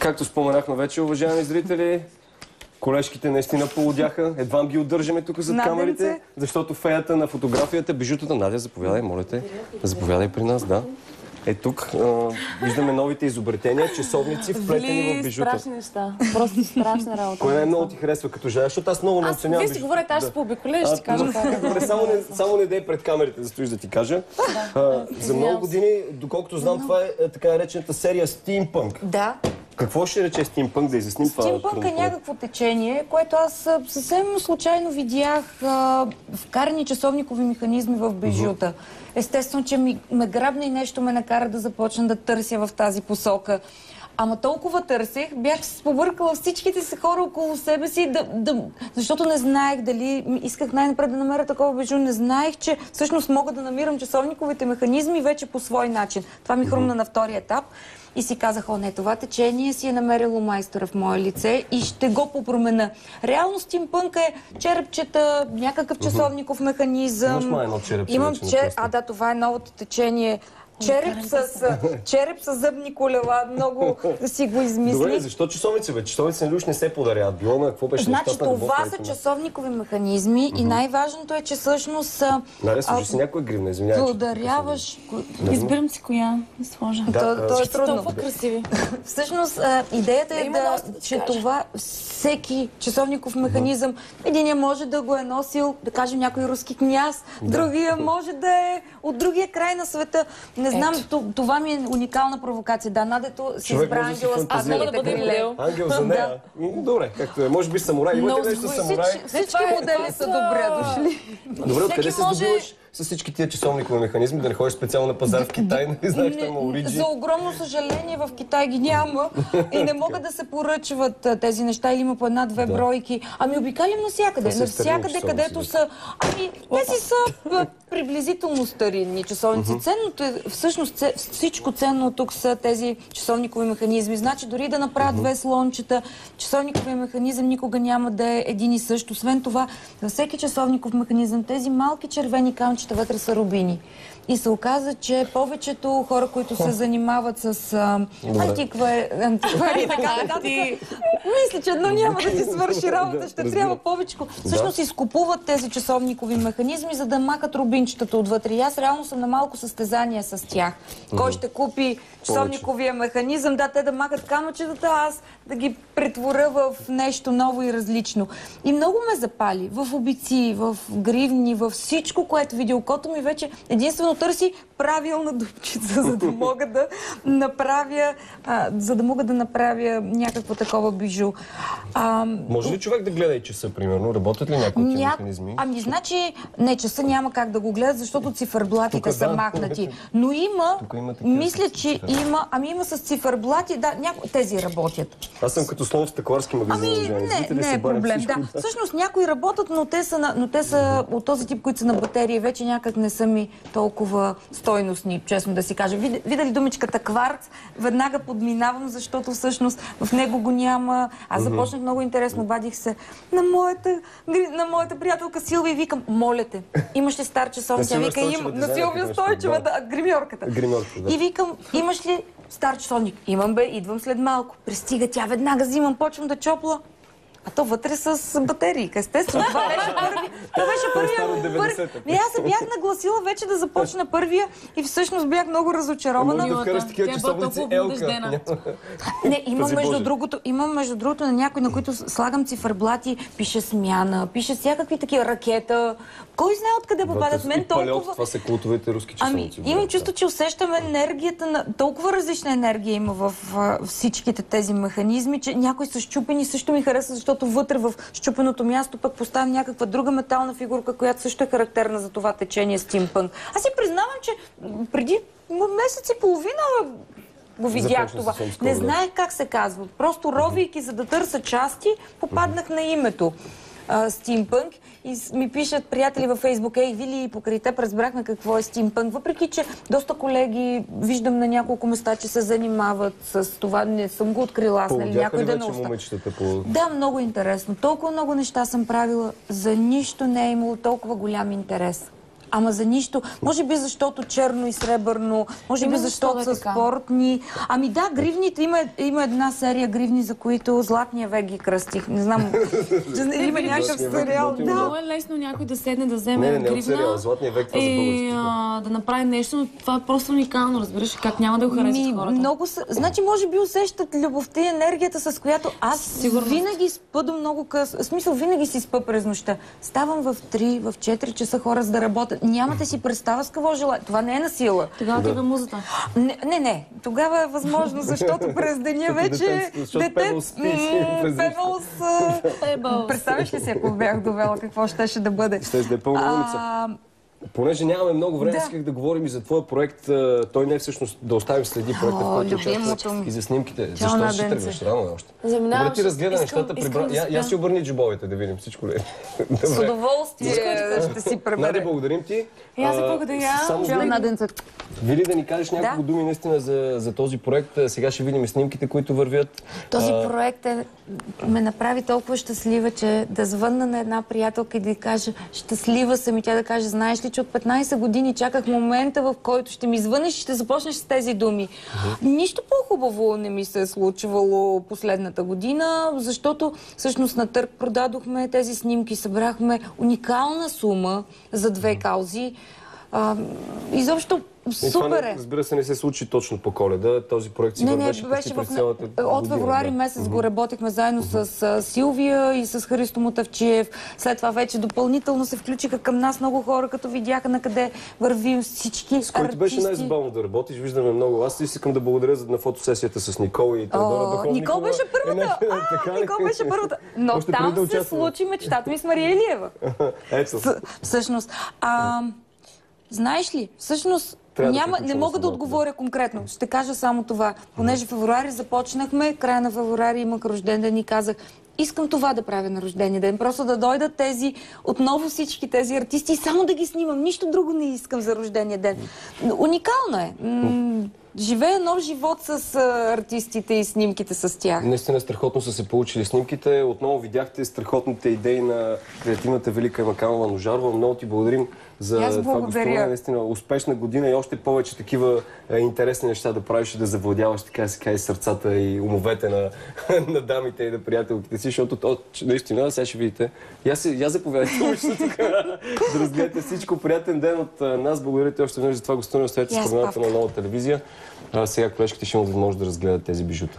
Както споменахме вече, уважаеми зрители, колежките наистина полудяха. Едва ги удържаме тук зад Наденце. камерите, защото феята на фотографията, бижутата. Надя, заповядай, моля те. Заповядай при нас, да. Е тук а, виждаме новите изобретения, часовници, вплетени в бижута. страшни неща. Просто страшна работа. Кое най-много ти харесва като жена? Защото аз много не оценявам вие си говорите, аз ще пообиколя и ще ти кажа как е. Добре, само не, само не дей пред камерите, да стоиш да ти кажа. А, за много години, доколкото знам, това е, е така наречената серия Steampunk. Да, Какво ще рече Steampunk, да изясним това? Стимпънк е някакво течение, което аз съвсем случайно видях а, вкарани часовникови механизми в бижута. Естествено, че ми, ме грабна и нещо ме накара да започна да търся в тази посока. Ама толкова търсех, бях се побъркала всичките си хора около себе си, да, да, защото не знаех дали, исках най-напред да намеря такова бижу, не знаех, че всъщност мога да намирам часовниковите механизми вече по свой начин. Това ми хрумна на втория етап. И си казах, о не, това течение си е намерило майстора в мое лице и ще го попромена. Реално стимпънк е черепчета, някакъв часовников механизъм. Имаш май едно черепче Имам кръста. А да, това е новото течение. Череп с, череп с зъбни колела. Много си го измисли. Добре, защо часовници? Бе? Часовници на не се подаряват. Било на какво беше Значи нещата на това любов, са ми? часовникови механизми и най-важното е, че всъщност Надя, служи си някоя гривна, извинявай. подаряваш... Избирам си коя да сложа. Да, То, а, то е трудно. Толкова красиви. Всъщност, идеята е да, че това всеки часовников механизъм, единия може да го е носил, да кажем, някой руски княз, другия може да е от другия край на света. Не знам, това ми е уникална провокация. Да, Надето си избра ангела с. Аз мога да бъда криле. модел. Ангел за нея. Добре, както е. Може би самурай. Имате нещо самурай? Всички, модели са добре дошли. Добре, откъде се може- здобиваш с всички тия часовникови механизми, да не ходиш специално на пазар в Китай, не знаеш там Ориджи. За огромно съжаление в Китай ги няма и не могат да се поръчват тези неща или има по една-две бройки. Ами обикалям навсякъде. Са Навсякъде, където са... Ами, те си са приблизително старинни часовници. Ценното е, всъщност всичко ценно тук са тези часовникови механизми. Значи дори да направят две слончета, часовниковия механизъм никога няма да е един и същ. Освен това, във всеки часовников механизъм тези малки червени камчета вътре са рубини. И се оказа, че повечето хора, които се занимават с антиква, антиквари мисля, че едно няма да ти свърши работа, ще трябва повече. Всъщност изкупуват тези часовникови механизми, за да махат рубинчетата отвътре. И аз реално съм на малко състезание с тях. Кой ще купи часовниковия механизъм, да, те да махат камъчетата, аз да ги претворя в нещо ново и различно. И много ме запали в обици, в гривни, в всичко, което види окото ми вече единствено 14 правилна дупчица, за да мога да направя, а, за да мога да направя някакво такова бижу. А, Може ли човек да гледа и часа, примерно? Работят ли някои Ня... механизми? Ами, значи, не, часа няма как да го гледат, защото цифърблатите Тук, са да. махнати. Но има, има мисля, с че има, ами има с цифърблати, да, няко... тези работят. Аз съм като слон в стъкларски магазин. Ами, не, зрители, не е проблем. всичко. Да. Всъщност някои работят, но те, са, на- но те са от този тип, които са на батерии. Вече някак не са ми толкова стойностни, честно да си кажа. Видя- Видя ли думичката кварц, веднага подминавам, защото всъщност в него го няма. Аз започнах много интересно, обадих се на моята, на моята приятелка Силва и викам, моля те, имаш ли стар часовник? Тя Силвия вика, има. Стойчева, На Силвия Стойчева, да, гримьорката. Гримьорката, да. И викам, имаш ли стар часовник? Имам бе, идвам след малко. Пристига тя, веднага взимам, почвам да чопла. А то вътре с батерии. Естествено, това беше първи. Това беше първия. 90-та. Първи. И аз се бях нагласила вече да започна първия и всъщност бях много Може разочарована. да вкараш такива Тя е часовници толкова елка. Не, имам между другото, имам между другото на някой, на които слагам цифърблати, пише смяна, пише всякакви такива ракета. Кой знае откъде попадат? Мен толкова... Това са култовите руски Ами, часовници. имам да. чувство, че усещам енергията на... Толкова различна енергия има в всичките тези механизми, че някои са щупени, също ми хареса, защото вътре в щупеното място пък поставям някаква друга метална фигурка, която също е характерна за това течение стимпънк. Аз си признавам, че преди месец и половина го видях това. Не знаех как се казва. Просто ровейки, за да търся части, попаднах на името а, стимпънк и ми пишат приятели във Фейсбук, ей, Вили, покрай теб разбрахме какво е стимпънк. Въпреки, че доста колеги виждам на няколко места, че се занимават с това, не съм го открила аз, нали, някой да не момичетата по... Да, много интересно. Толкова много неща съм правила, за нищо не е имало толкова голям интерес. Ама за нищо. Може би защото черно и сребърно, може би защото защо е са спортни. Ами да, гривните, има, има една серия гривни, за които Златния век ги кръстих. Не знам, че има някакъв век, сериал. Да. Много е лесно някой да седне да вземе Не, не, гривна Златния век, това и а, да направи нещо, но това е просто уникално, разбираш ли, как няма да го харесат Ми, хората. много са... Значи, може би усещат любовта и енергията, с която аз Сигурно. винаги спа до много къс. В смисъл, винаги си спа през нощта. Ставам в 3, в 4 часа хора за да работят. Нямате си представа с какво желая. Това не е на сила. Тогава ти бе музата. Не, не, не. Тогава е възможно, защото през деня вече дете. Pebbles, а, Pebbles. Представяш ли си, ако бях довела, какво щеше да бъде? Да е пълна улица. Понеже нямаме много време, Да. исках да говорим и за твоя проект. Той не е всъщност да оставим следи проекта, в О, който любимото участваш и за снимките. Чао, Защо ще тръгваш? Рано е още. Заминавам, Добре, ти разгледа искам- нещата. искам Прибра... да Я, я си обърни джобовете да видим всичко ли е. с удоволствие ще си Нади, пребере. благодарим ти. И аз благодаря. Само Чао, Вили, да ни кажеш няколко Да. думи наистина за, за този проект. Сега ще видим снимките, които вървят. Този А, проект е, ме направи толкова щастлива, че да звънна на една приятелка и да й кажа щастлива съм и тя да каже, знаеш ли, че от 15 години чаках момента, в който ще ми звънеш и ще започнеш с тези думи. Нищо по-хубаво не ми се е случвало последната година, защото всъщност на търг продадохме тези снимки, събрахме уникална сума за две каузи. А, изобщо супер не- е. разбира се, не се случи точно по коледа. Този проект си Не, не, беше почти в... цялата От февруари да. месец го работихме заедно с а, Силвия и с Христо Мотавчиев. След това вече допълнително се включиха към нас много хора, като видяха на къде вървим всички С който беше най-забавно да работиш, виждаме много. Аз искам да благодаря за, на фотосесията с Никол и Теодора Духовникова. Никол беше първата! Е, А, ли? Никол беше първата! Но Още там да се случи мечтата ми с Мария Илиева. Ето. С- Всъщност. А, знаеш ли, всъщност Трябва да няма, не приключваме мога да отговоря конкретно. Ще кажа само това. Понеже февруари започнахме, края на февруари имах рожден ден и казах, искам това да правя на рождения ден. Просто да дойдат тези, отново всички тези артисти и само да ги снимам. Нищо друго не искам за рождения ден. Уникално е. М, Живея нов живот с а, артистите и снимките с тях. Наистина страхотно са се получили снимките. Отново видяхте страхотните идеи на креативната велика Макамова Ножарова. Много ти благодарим за това гостуване. Наистина успешна година и още повече такива е, интересни неща да правиш и да завладяваш така се каже сърцата и умовете на, на дамите и на приятелките си, защото то, наистина, сега ще видите. Я, се, я заповядайте още тук да разгледате всичко. Приятен ден от а, нас. Благодаря ти още веднъж за това гостуване. Оставете с на нова телевизия. А, сега колежките ще имат възможност да разгледат тези бижута.